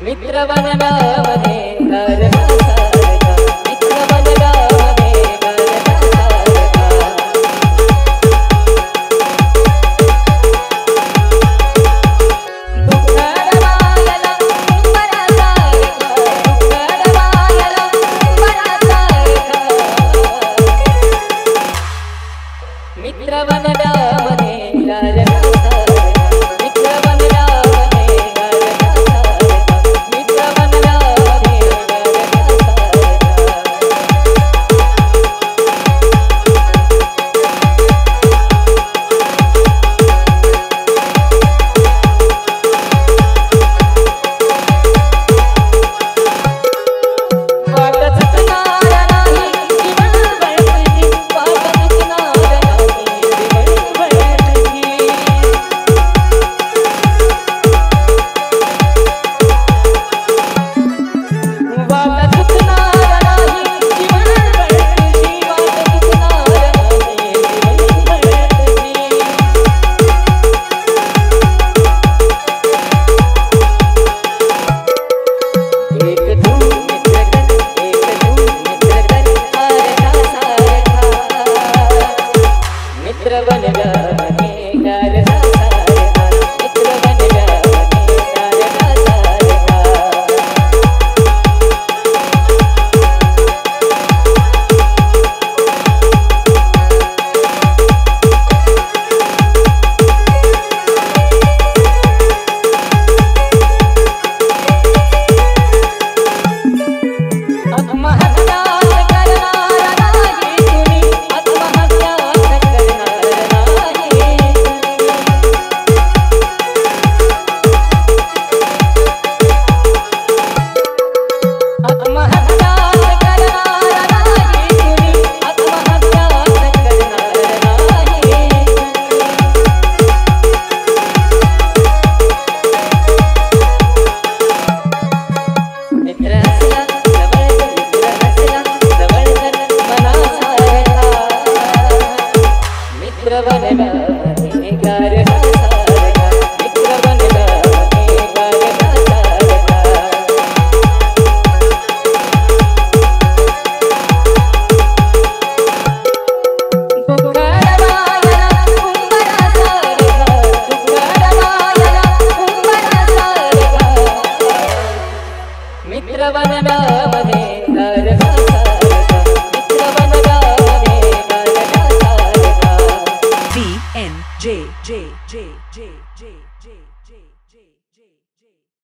we'll be right Shravana B N J J J J J J.